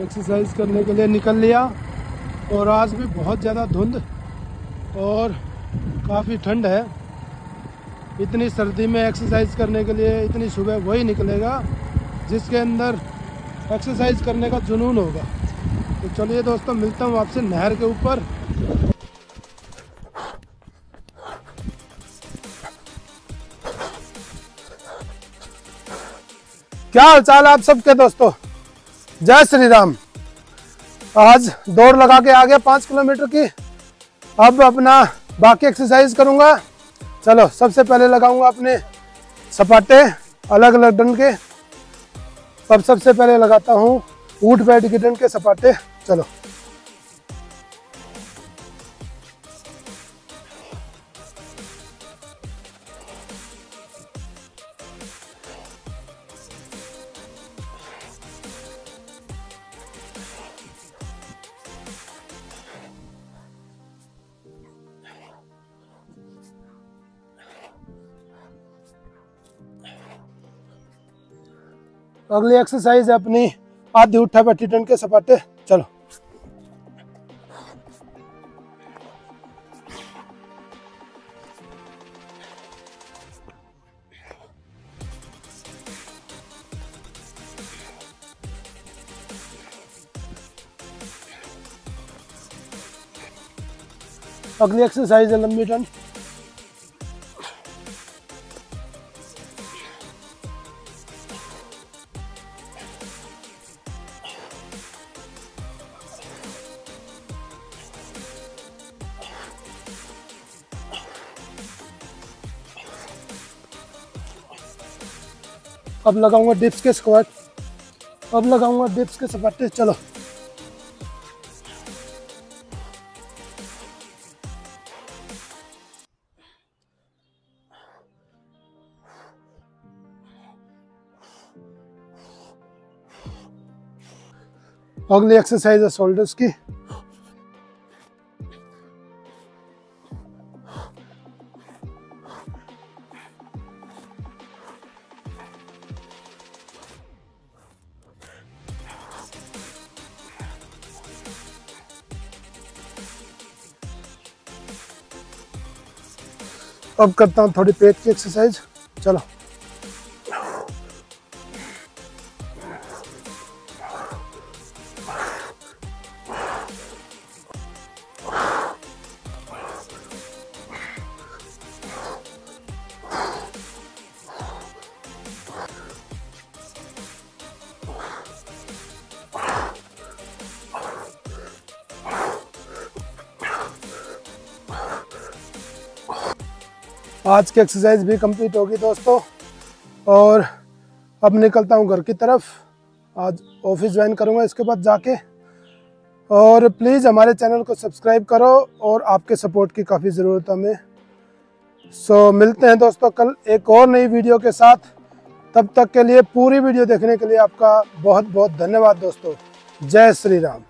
Exercise करने के लिए निकल लिया। और आज भी बहुत ज़्यादा धुंध और काफ़ी ठंड है। इतनी सर्दी में एक्सरसाइज करने के लिए इतनी सुबह वही निकलेगा, जिसके अंदर एक्सरसाइज करने का जुनून होगा। तो चलिए दोस्तों, मिलता हूँ आपसे नहर के ऊपर। क्या हाल चाल आप सबके दोस्तों? जय श्री राम आज दौड़ लगा के आ गया पाँच किलोमीटर की। अब अपना बाकी एक्सरसाइज करूँगा। चलो, सबसे पहले लगाऊँगा अपने सपाटे अलग अलग डंड के। अब सबसे पहले लगाता हूँ ऊट बैठ के डंड के सपाटे। चलो। अगली एक्सरसाइज है अपनी। आधी उठा बैठी टन के सपाटे। चलो। अगली एक्सरसाइज है लंबी टन अब लगाऊँगा डिप्स के स्क्वाट अब लगाऊँगा डिप्स के सपाटे चलो। अगली एक्सरसाइज है शोल्डर्स की। अब करता हूँ थोड़ी पेट की एक्सरसाइज चलो। आज की एक्सरसाइज भी कंप्लीट होगी दोस्तों। और अब निकलता हूँ घर की तरफ़। आज ऑफ़िस ज्वाइन करूँगा इसके बाद जाके। और प्लीज़ हमारे चैनल को सब्सक्राइब करो और आपके सपोर्ट की काफ़ी ज़रूरत हमें। सो so, मिलते हैं दोस्तों कल एक और नई वीडियो के साथ। तब तक के लिए पूरी वीडियो देखने के लिए आपका बहुत बहुत धन्यवाद दोस्तों। जय श्री राम।